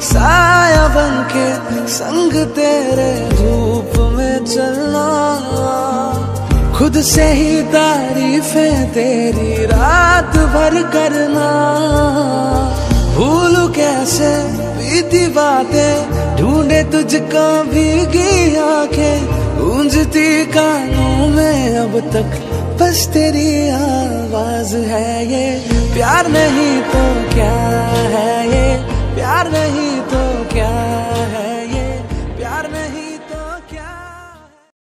साया बन के संग तेरे धूप में चलना। खुद से ही तारीफें तेरी रात भर करना। भूलू कैसे बीती बातें, ढूंढे तुझको भीगी आँखें। गूंजती कानों में अब तक बस तेरी आवाज़ है ये। प्यार नहीं तो